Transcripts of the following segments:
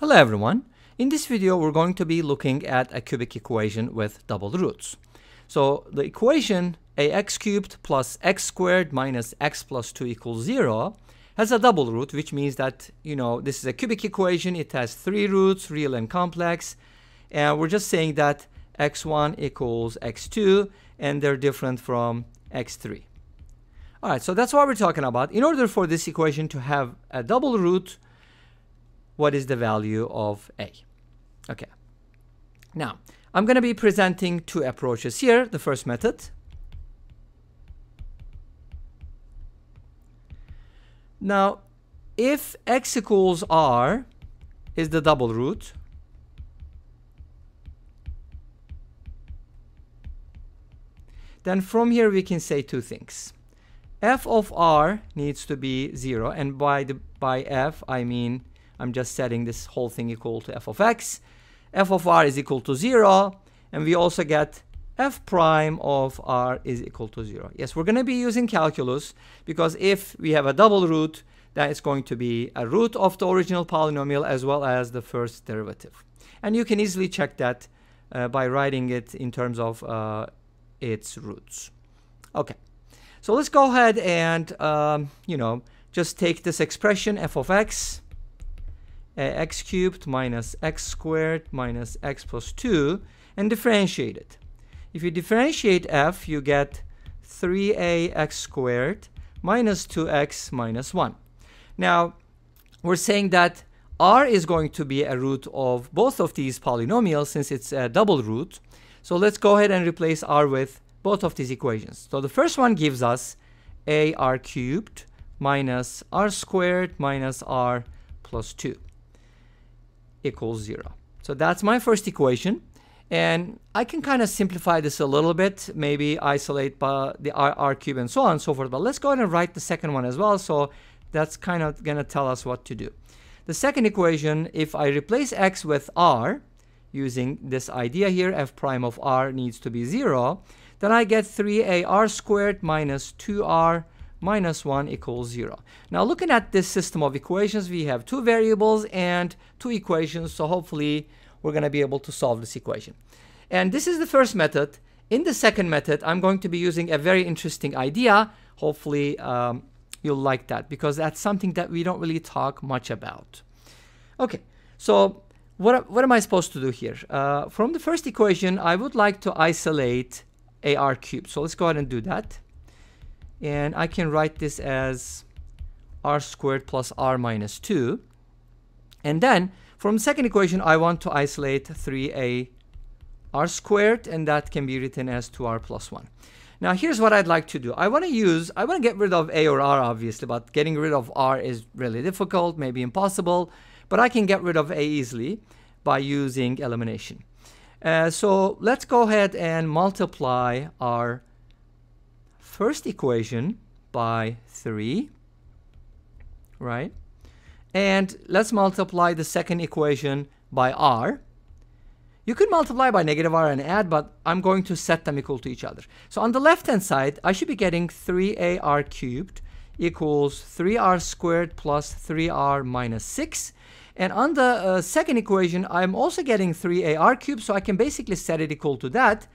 Hello everyone. In this video we're going to be looking at a cubic equation with double roots. So the equation ax cubed plus x squared minus x plus 2 equals 0 has a double root which means that you know this is a cubic equation it has three roots real and complex and we're just saying that x1 equals x2 and they're different from x3. Alright so that's what we're talking about. In order for this equation to have a double root what is the value of A. Okay. Now, I'm going to be presenting two approaches here. The first method. Now, if x equals r is the double root, then from here we can say two things. f of r needs to be 0, and by, the, by f I mean I'm just setting this whole thing equal to f of x. f of r is equal to 0. And we also get f prime of r is equal to 0. Yes, we're going to be using calculus because if we have a double root, that is going to be a root of the original polynomial as well as the first derivative. And you can easily check that uh, by writing it in terms of uh, its roots. Okay, so let's go ahead and, um, you know, just take this expression f of x x cubed minus x squared minus x plus 2 and differentiate it. If you differentiate f, you get 3ax squared minus 2x minus 1. Now, we're saying that r is going to be a root of both of these polynomials since it's a double root. So let's go ahead and replace r with both of these equations. So the first one gives us ar cubed minus r squared minus r plus 2 equals 0. So that's my first equation. And I can kind of simplify this a little bit, maybe isolate the r, r cube and so on and so forth. But let's go ahead and write the second one as well. So that's kind of going to tell us what to do. The second equation, if I replace x with r, using this idea here, f prime of r needs to be 0, then I get 3ar squared minus 2r minus 1 equals 0. Now looking at this system of equations, we have two variables and two equations, so hopefully we're going to be able to solve this equation. And this is the first method. In the second method, I'm going to be using a very interesting idea. Hopefully um, you'll like that because that's something that we don't really talk much about. Okay, so what, what am I supposed to do here? Uh, from the first equation, I would like to isolate AR cubed. So let's go ahead and do that and I can write this as r squared plus r minus 2 and then from the second equation I want to isolate 3a r squared and that can be written as 2r plus 1 now here's what I'd like to do. I want to use I want to get rid of a or r obviously but getting rid of r is really difficult maybe impossible but I can get rid of a easily by using elimination. Uh, so let's go ahead and multiply our first equation by 3, right? And let's multiply the second equation by r. You could multiply by negative r and add, but I'm going to set them equal to each other. So on the left-hand side, I should be getting 3ar cubed equals 3r squared plus 3r minus 6. And on the uh, second equation, I'm also getting 3ar cubed, so I can basically set it equal to that,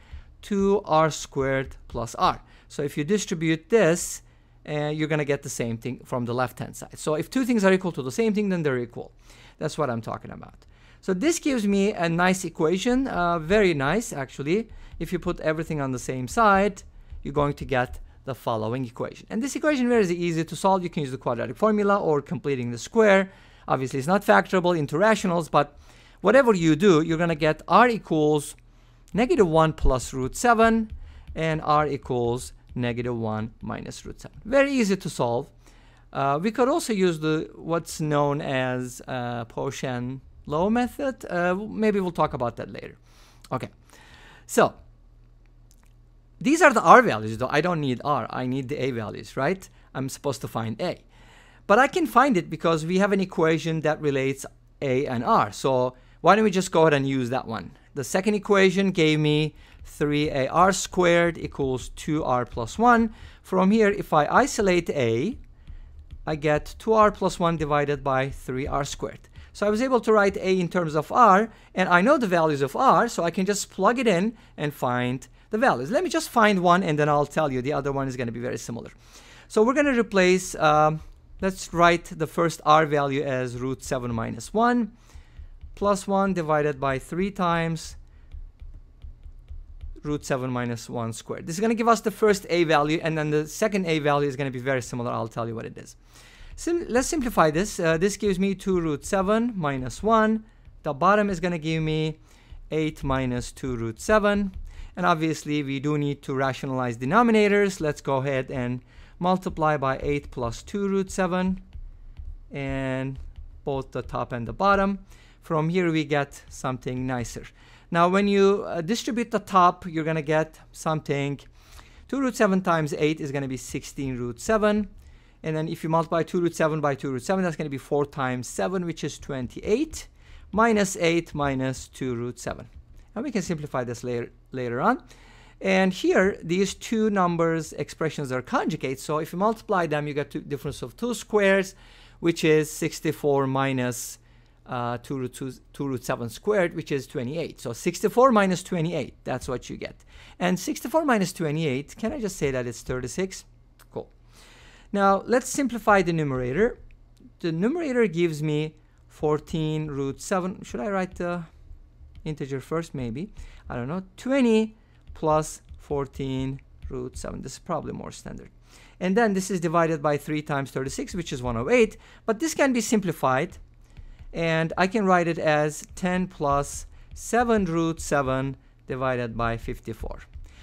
2r squared plus r. So if you distribute this, uh, you're going to get the same thing from the left-hand side. So if two things are equal to the same thing, then they're equal. That's what I'm talking about. So this gives me a nice equation, uh, very nice actually. If you put everything on the same side, you're going to get the following equation. And this equation very easy to solve. You can use the quadratic formula or completing the square. Obviously, it's not factorable into rationals, but whatever you do, you're going to get r equals negative 1 plus root 7 and r equals negative 1 minus root 7. Very easy to solve. Uh, we could also use the what's known as uh, Po-Shen Loh method. Uh, maybe we'll talk about that later. Okay, so these are the r values, though I don't need r. I need the a values, right? I'm supposed to find a. But I can find it because we have an equation that relates a and r. So why don't we just go ahead and use that one? The second equation gave me 3ar squared equals 2r plus 1. From here, if I isolate a, I get 2r plus 1 divided by 3r squared. So I was able to write a in terms of r, and I know the values of r, so I can just plug it in and find the values. Let me just find one, and then I'll tell you the other one is going to be very similar. So we're going to replace, um, let's write the first r value as root 7 minus 1 plus 1 divided by 3 times root 7 minus 1 squared. This is going to give us the first a value, and then the second a value is going to be very similar. I'll tell you what it is. Sim let's simplify this. Uh, this gives me 2 root 7 minus 1. The bottom is going to give me 8 minus 2 root 7. And obviously, we do need to rationalize denominators. Let's go ahead and multiply by 8 plus 2 root 7. And both the top and the bottom. From here, we get something nicer. Now, when you uh, distribute the top, you're going to get something. 2 root 7 times 8 is going to be 16 root 7. And then if you multiply 2 root 7 by 2 root 7, that's going to be 4 times 7, which is 28, minus 8 minus 2 root 7. And we can simplify this later, later on. And here, these two numbers expressions are conjugate. So if you multiply them, you get the difference of 2 squares, which is 64 minus uh, 2, root 2, 2 root 7 squared, which is 28. So 64 minus 28, that's what you get. And 64 minus 28, can I just say that it's 36? Cool. Now, let's simplify the numerator. The numerator gives me 14 root 7. Should I write the integer first? Maybe. I don't know. 20 plus 14 root 7. This is probably more standard. And then this is divided by 3 times 36, which is 108. But this can be simplified and I can write it as 10 plus 7 root 7 divided by 54.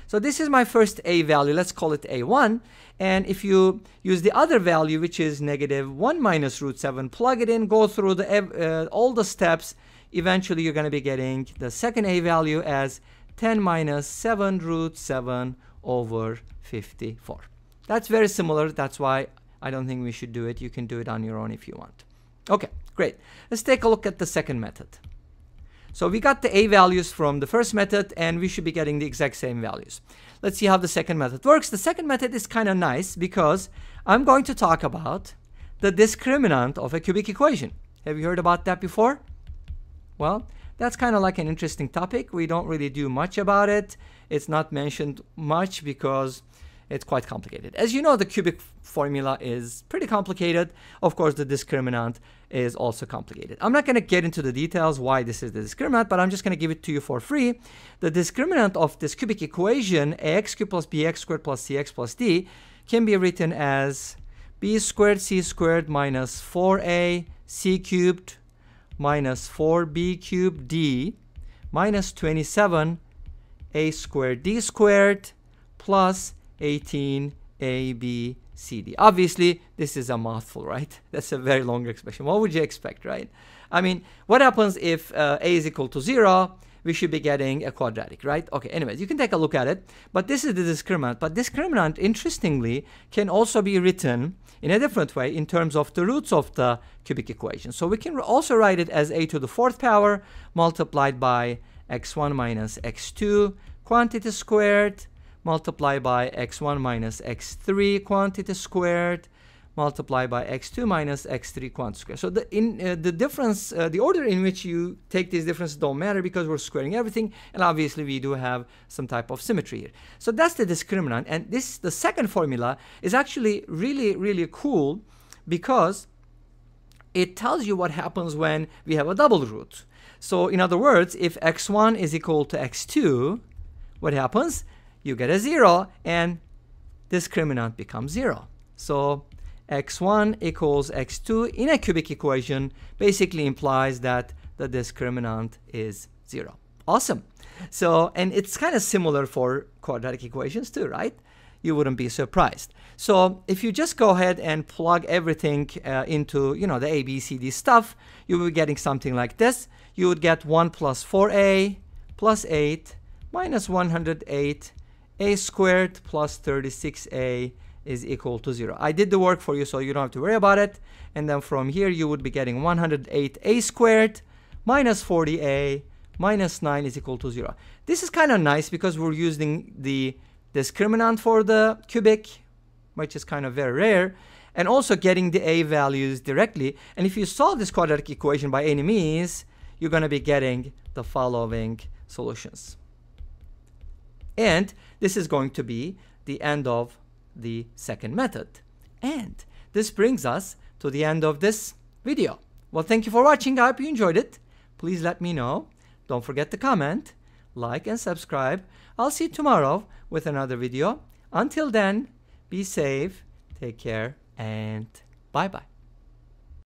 So this is my first a value. Let's call it a1. And if you use the other value, which is negative 1 minus root 7, plug it in, go through the, uh, all the steps, eventually you're going to be getting the second a value as 10 minus 7 root 7 over 54. That's very similar. That's why I don't think we should do it. You can do it on your own if you want. Okay. Great. Let's take a look at the second method. So we got the a values from the first method and we should be getting the exact same values. Let's see how the second method works. The second method is kind of nice because I'm going to talk about the discriminant of a cubic equation. Have you heard about that before? Well, that's kind of like an interesting topic. We don't really do much about it. It's not mentioned much because it's quite complicated. As you know, the cubic formula is pretty complicated. Of course, the discriminant is also complicated. I'm not going to get into the details why this is the discriminant, but I'm just going to give it to you for free. The discriminant of this cubic equation, ax cubed plus bx squared plus cx plus d, can be written as b squared c squared minus 4a c cubed minus 4b cubed d minus 27 a squared d squared plus 18 a b c d. Obviously, this is a mouthful, right? That's a very long expression. What would you expect, right? I mean, what happens if uh, a is equal to 0? We should be getting a quadratic, right? Okay, anyways, you can take a look at it. But this is the discriminant. But discriminant, interestingly, can also be written in a different way in terms of the roots of the cubic equation. So we can also write it as a to the fourth power multiplied by x1 minus x2 quantity squared multiplied by x1 minus x3 quantity squared multiply by x2 minus x3 quantity squared. So the in uh, the difference, uh, the order in which you take these differences don't matter because we're squaring everything, and obviously we do have some type of symmetry here. So that's the discriminant, and this the second formula is actually really really cool because it tells you what happens when we have a double root. So in other words, if x1 is equal to x2, what happens? You get a 0 and discriminant becomes 0. So x1 equals x2 in a cubic equation basically implies that the discriminant is 0. Awesome. So, and it's kind of similar for quadratic equations too, right? You wouldn't be surprised. So if you just go ahead and plug everything uh, into, you know, the A, B, C, D stuff, you will be getting something like this. You would get 1 plus 4a plus 8 minus 108 a squared plus 36a is equal to 0. I did the work for you so you don't have to worry about it. And then from here you would be getting 108a squared minus 40a minus 9 is equal to 0. This is kind of nice because we're using the discriminant for the cubic, which is kind of very rare. and also getting the a values directly. And if you solve this quadratic equation by any means, you're going to be getting the following solutions. And this is going to be the end of the second method. And this brings us to the end of this video. Well, thank you for watching. I hope you enjoyed it. Please let me know. Don't forget to comment, like, and subscribe. I'll see you tomorrow with another video. Until then, be safe, take care, and bye-bye.